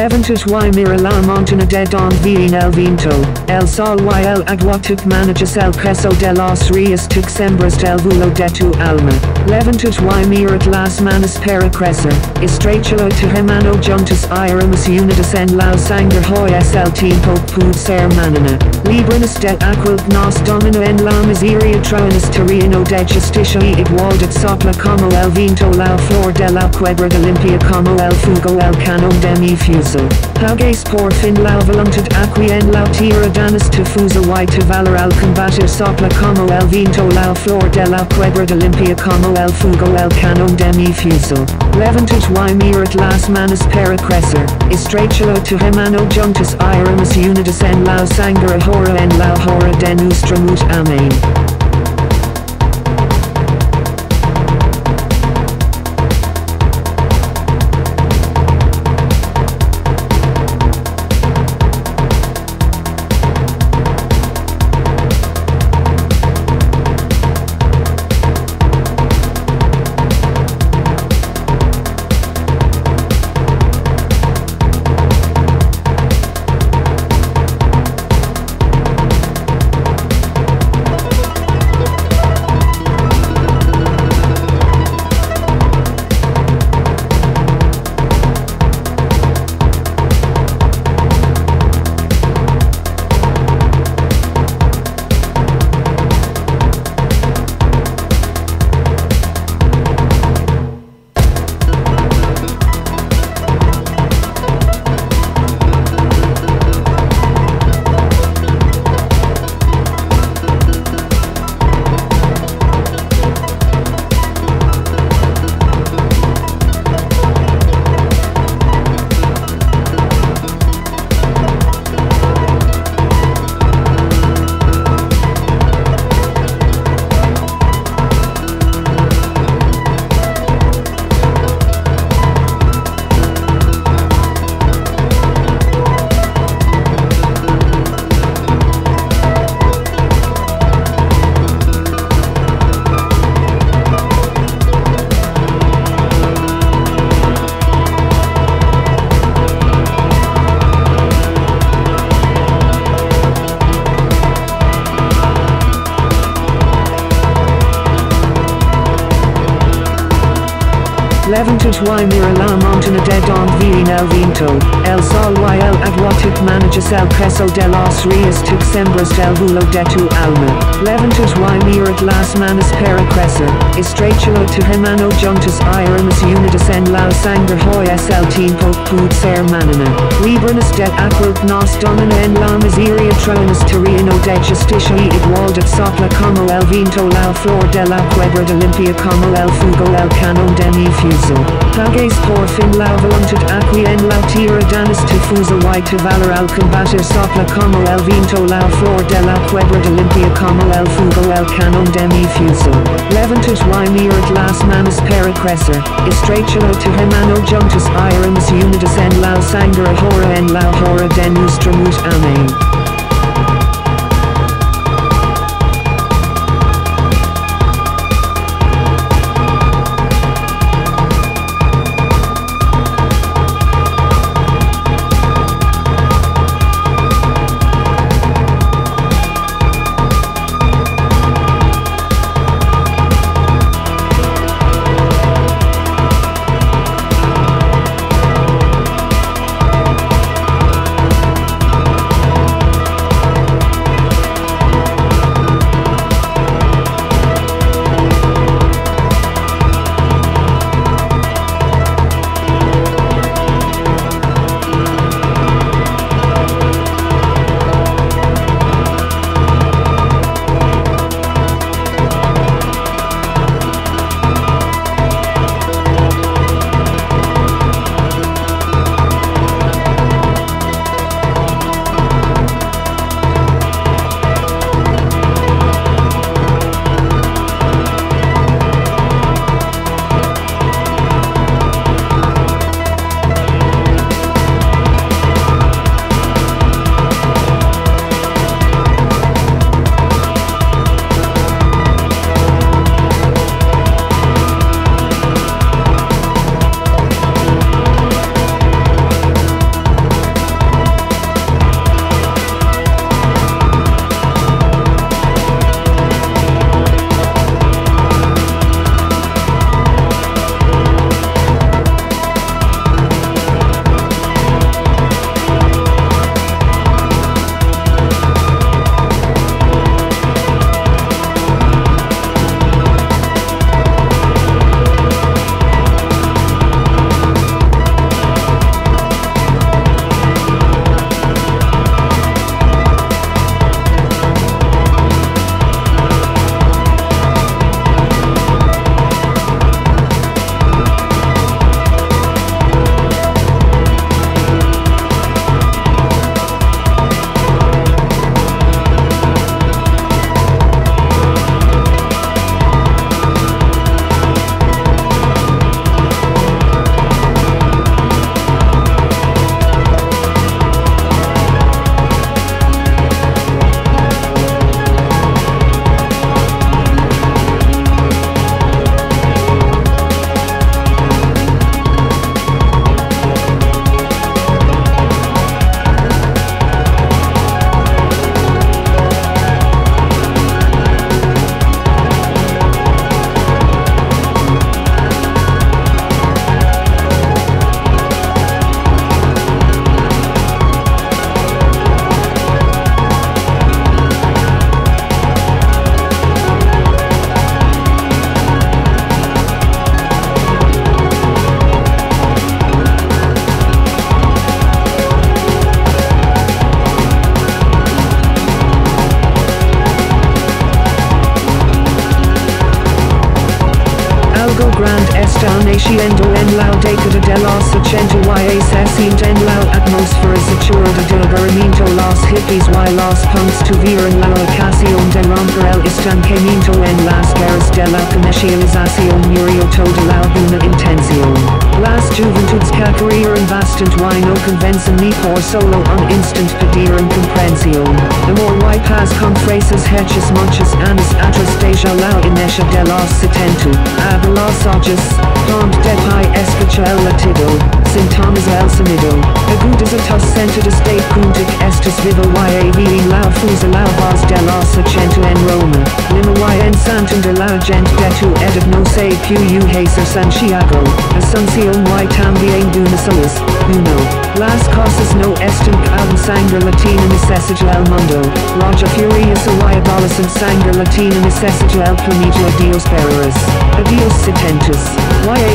Levantus y mira la montana de don bien el viento, el sol y el agua tuk manages el peso de los ríos tuk sembras del vuelo de tu alma. Levantus y mirat las manos para crecer, estrechalo tu hermano juntos iremos unidas en la sangre hoy es el tiempo pud ser manana. Libranas de aquil nos domina en la miseria tronas terreno de justicia y igualdad sopla como el viento la flor de la quiebra de limpia como el fuego el canon de mi fusil. Pagues por fin la voluntad aquí en la tierra danas tu fusa y tu valor al combatir sopla como el viento la flor de la quiebra de limpia como el fuego el canon de mi fusil. Levantus y mirat las manos para crecer, estrechalo tu hermano juntos iremos unidas en la sangre hora en la hora de nuestra mut amén. Levantus y mira la montana de don bien el viento, el sol y el agua tuk manages el peso de los ríos tuk sembras del vuelo de tu alma. Levantus y mirat las manos para crecer, estrechalo tu hermano juntos iremos unidas en la sangre hoy es el tiempo pud ser manana. Libranas de aquil nos domina en la miseria tronas terreno de justicia y igualdad sopla como el viento la flor de la quiebra de limpia como el fuego el canon de mi fusil. Pagues por fin la voluntad aquí en la tierra danas tu fusa y valor al combatir sopla como el viento la flor de la quiebra de limpia como el fuego el canon de mi fusil. Levantus y mirat las manos para crecer, estrechalo tu hermano juntos iremos Algo Grand Esta Nasciendo en la década de los 80 y se en la atmósfera saturada del aburrimiento Los hippies y los punks tuvieron la ocasión de romper el estancamiento en las guerras de la comercialización murió toda la buena intención. Las juventudes que cayeron bastante y no convencen ni por solo un instant pidieron comprensión. Amor y paz con frases hechas muchas años atrás deja la inercia de los 70. Aber los ojos, pont de pai escucha el latido, sintomas el sonido. Agudas a tos sente de state puntic estes vivo y avi la fusa la voz de los 80 en Roma. Lima y en Santander la gente de tu edad no que you hacer Santiago. Asunción y también dunasalas, uno. Las cosas no están en sangre latina necesita el mundo. Roger furiosa y abolescent sangre latina necesita el planeta adios perras. Adios setentus.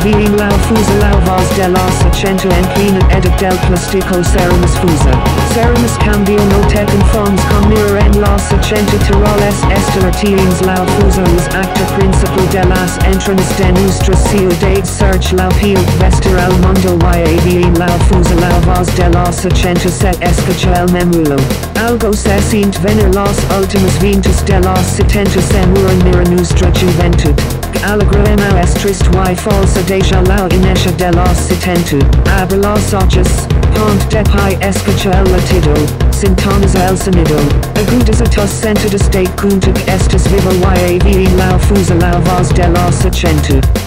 Y la fusa la voz de los 80 en plena edad del plástico ceramus fusa. Ceramus cambio no tecan forms con mira en los 80 tiroles estelatines la fusa was actor principal de las entranas de nuestra ciudad search la piel vestir el mundo y la fusa la voz de los 80 set escucha el memulo. Algo se siente venir los últimos vientos de los 70 se mueren mira nuestra juventud. Alegre es triste y falsa deja la inercia de los 70. Abre los ojos, pont de pai escucha el latido, sintomas el sonido. Agudas a tos sente de state kuntuk estes vivo y avi la fusa la voz de los 80.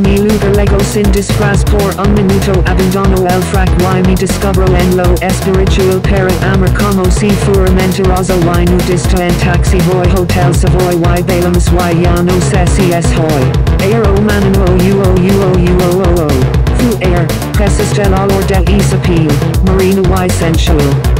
Mi lugar lego sin disfraz por un minuto oh, abandono oh, el frac y me descubro en lo espiritual para amar como si fuera mentiroso y nudista en taxi voy hotel savoy y bailamos y ya no sé si es hoy aero manan o u o u o u o o o fu air presas del olor de isapil marina y sensual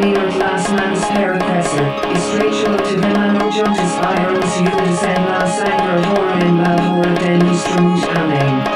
Leader Class Man's Hair Presser, is Rachel to the Mano Jotis Irons Yudas and in, Anger Horin then Horden Istrund Amen.